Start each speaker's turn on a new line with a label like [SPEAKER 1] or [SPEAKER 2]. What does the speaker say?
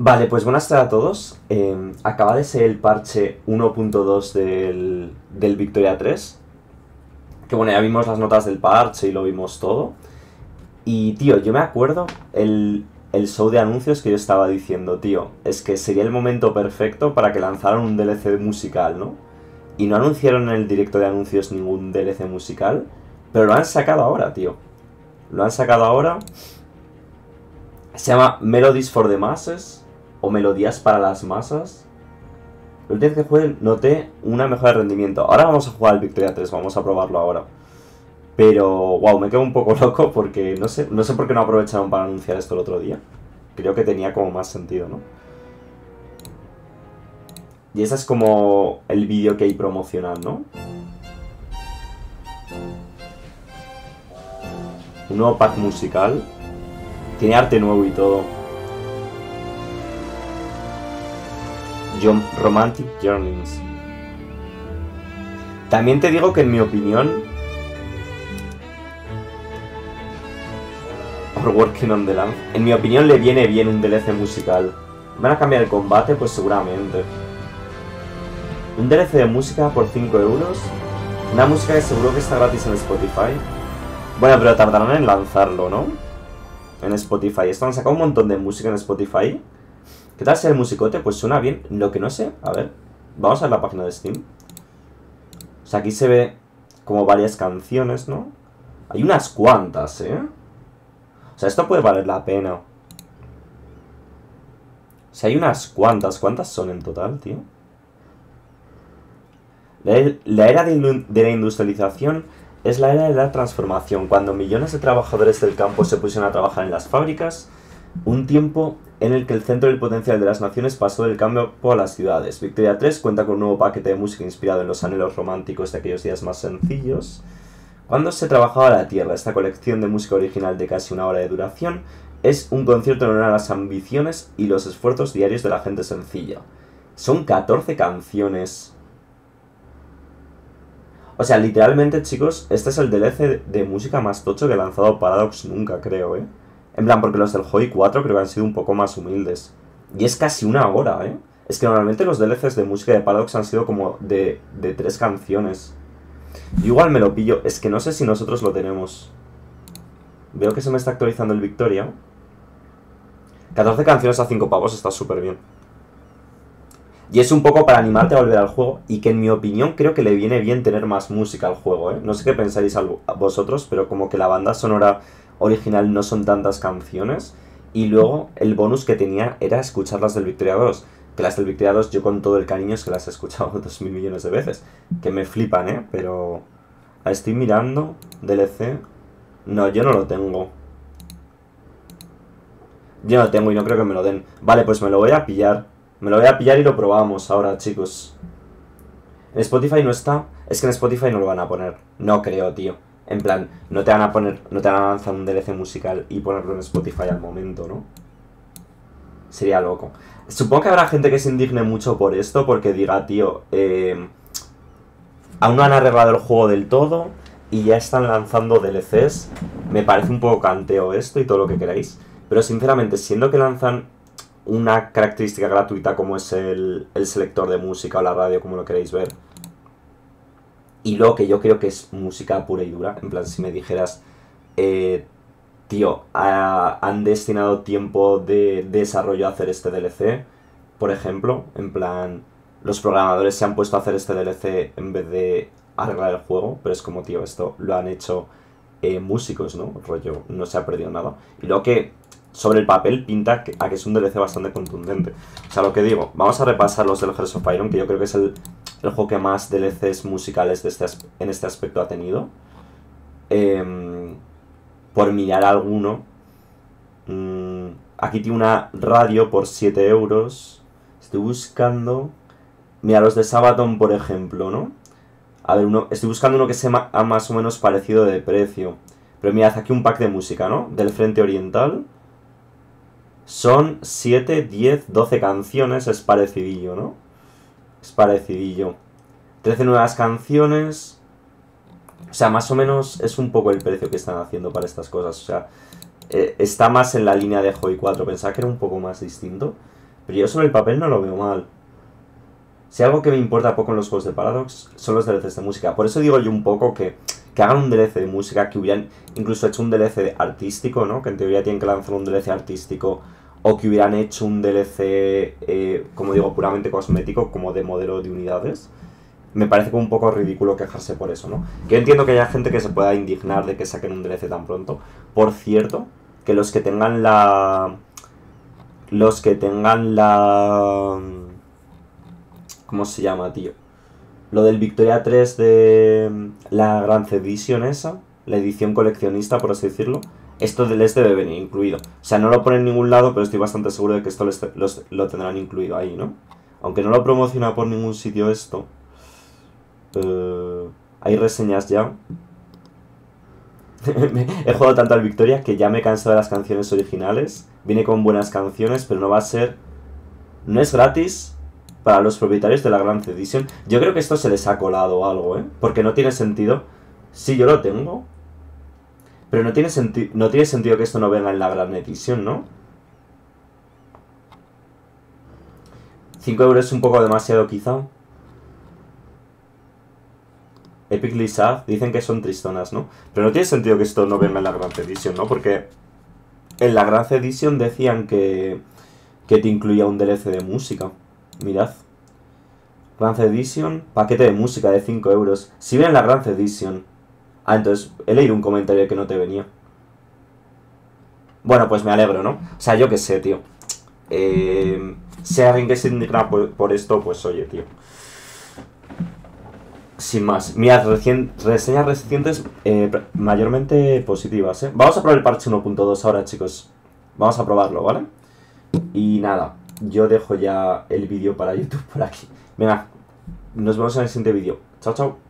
[SPEAKER 1] Vale, pues buenas tardes a todos. Eh, acaba de ser el parche 1.2 del, del Victoria 3. Que bueno, ya vimos las notas del parche y lo vimos todo. Y tío, yo me acuerdo el, el show de anuncios que yo estaba diciendo, tío, es que sería el momento perfecto para que lanzaran un DLC musical, ¿no? Y no anunciaron en el directo de anuncios ningún DLC musical, pero lo han sacado ahora, tío. Lo han sacado ahora. Se llama Melodies for the Masses o Melodías para las Masas. La última vez que jugué noté una mejora de rendimiento. Ahora vamos a jugar al Victoria 3, vamos a probarlo ahora. Pero, wow, me quedo un poco loco porque no sé, no sé por qué no aprovecharon para anunciar esto el otro día. Creo que tenía como más sentido, ¿no? Y ese es como el vídeo que hay promocional, ¿no? Un nuevo pack musical. Tiene arte nuevo y todo. John Romantic Journeys. También te digo que en mi opinión... Or Working on the Lamp. En mi opinión le viene bien un DLC musical. ¿Van a cambiar el combate? Pues seguramente. Un DLC de música por 5 euros. Una música que seguro que está gratis en Spotify. Bueno, pero tardarán en lanzarlo, ¿no? En Spotify. Esto han sacado un montón de música en Spotify. ¿Qué tal si el musicote? Pues suena bien. Lo que no sé, a ver. Vamos a la página de Steam. O sea, aquí se ve como varias canciones, ¿no? Hay unas cuantas, ¿eh? O sea, esto puede valer la pena. O sea, hay unas cuantas. ¿Cuántas son en total, tío? La era de, la industrialización es la era de la transformación, cuando millones de trabajadores del campo se pusieron a trabajar en las fábricas, un tiempo en el que el centro del potencial de las naciones pasó del cambio a las ciudades. Victoria 3 cuenta con un nuevo paquete de música inspirado en los anhelos románticos de aquellos días más sencillos. Cuando se trabajaba la tierra, esta colección de música original de casi una hora de duración es un concierto en honor a las ambiciones y los esfuerzos diarios de la gente sencilla. Son 14 canciones o sea, literalmente, chicos, este es el DLC de, música más tocho que ha lanzado Paradox nunca, creo, ¿eh? En plan, porque los del Hoi 4 creo que han sido un poco más humildes. Y es casi una hora, ¿eh? Es que normalmente los DLCs de música de Paradox han sido como de, tres canciones. Yo igual me lo pillo, es que no sé si nosotros lo tenemos. Veo que se me está actualizando el Victoria. 14 canciones a 5 pavos está súper bien. Y es un poco para animarte a volver al juego y que en mi opinión creo que le viene bien tener más música al juego, ¿eh? No sé qué pensáis vosotros, pero como que la banda sonora original no son tantas canciones. Y luego el bonus que tenía era escuchar las del Victoria 2. Que las del Victoria 2 yo con todo el cariño es que las he escuchado dos mil millones de veces. Que me flipan, ¿eh? Pero... Estoy mirando DLC. No, yo no lo tengo. Yo no lo tengo y no creo que me lo den. Vale, pues me lo voy a pillar. Me lo voy a pillar y lo probamos ahora, chicos. En Spotify no está. Es que en Spotify no lo van a poner. No creo, tío. En plan, no te van a poner, no te van a lanzar un DLC musical y ponerlo en Spotify al momento, ¿no? Sería loco. Supongo que habrá gente que se indigne mucho por esto, porque diga, tío, eh, aún no han arreglado el juego del todo y ya están lanzando DLCs. Me parece un poco canteo esto y todo lo que queráis. Pero sinceramente, siendo que lanzan una característica gratuita como es el, selector de música o la radio, como lo queréis ver. Y lo que yo creo que es música pura y dura. En plan, si me dijeras, eh, tío, han destinado tiempo de desarrollo a hacer este DLC, por ejemplo, en plan, los programadores se han puesto a hacer este DLC en vez de arreglar el juego, pero es como, tío, esto lo han hecho eh, músicos, ¿no? Rollo, no se ha perdido nada. Y lo que sobre el papel pinta a que es un DLC bastante contundente. O sea, lo que digo, vamos a repasar los del Hearts of Iron, que yo creo que es el, juego que más DLCs musicales este, en este aspecto ha tenido. Em, por mirar alguno. Mm, aquí tiene una radio por 7 euros. Estoy buscando... Mira, los de Sabaton, por ejemplo, ¿no? A ver, uno, estoy buscando uno que sea más o menos parecido de precio. Pero mirad, aquí un pack de música, ¿no? Del Frente Oriental. Son 7, 10, 12 canciones, es parecidillo, ¿no? Es parecidillo. 13 nuevas canciones. O sea, más o menos es un poco el precio que están haciendo para estas cosas. O sea, eh, está más en la línea de Joy 4. Pensaba que era un poco más distinto. Pero yo sobre el papel no lo veo mal. Si algo que me importa poco en los juegos de Paradox son los DLCs de música. Por eso digo yo un poco que, que hagan un DLC de música, que hubieran incluso hecho un DLC artístico, ¿no? Que en teoría tienen que lanzar un DLC artístico. O que hubieran hecho un DLC, eh, como digo, puramente cosmético, como de modelo de unidades. Me parece como un poco ridículo quejarse por eso, ¿no? Yo entiendo que haya gente que se pueda indignar de que saquen un DLC tan pronto. Por cierto, que los que tengan la... Los que tengan la... ¿Cómo se llama, tío? Lo del Victoria 3 de la Gran Edition esa, la edición coleccionista, por así decirlo, esto les debe venir incluido. O sea, no lo pone en ningún lado, pero estoy bastante seguro de que esto los- lo tendrán incluido ahí, ¿no? Aunque no lo promociona por ningún sitio esto. eh, hay reseñas ya. He jugado tanto al Victoria que ya me he cansado de las canciones originales. Viene con buenas canciones, pero no va a ser... No es gratis para los propietarios de la Grand Edition. Yo creo que esto se les ha colado algo, ¿eh? Porque no tiene sentido. Sí, yo lo tengo. Pero no tiene, no tiene sentido que esto no venga en la Grand Edition, ¿no? 5 euros es un poco demasiado quizá. Epic Lizard dicen que son tristonas, ¿no? Pero no tiene sentido que esto no venga en la Grand Edition, ¿no? Porque en la Grand Edition decían que, que te incluía un DLC de música. Mirad. Grand Edition, paquete de música de 5 euros. Si viene en la Grand Edition. Ah, entonces he leído un comentario que no te venía. Bueno, pues me alegro, ¿no? O sea, yo qué sé, tío. Eh, si alguien que se indigna por, esto, pues oye, tío. Sin más. Mirad, recien- reseñas recientes eh, mayormente positivas, ¿eh? Vamos a probar el parche 1.2 ahora, chicos. Vamos a probarlo, ¿vale? Y nada, yo dejo ya el vídeo para YouTube por aquí. Venga, nos vemos en el siguiente vídeo. Chao, chao.